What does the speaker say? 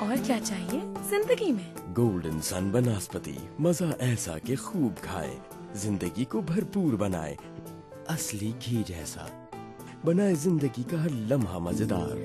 क्या चाहिए? ज़िंदगी में। गोल्डन सन बनस्पति मज़ा ऐसा कि खूब खाए, ज़िंदगी को भरपूर बनाए, असली घी जैसा, बनाए ज़िंदगी का हर लम्हा मज़ेदार।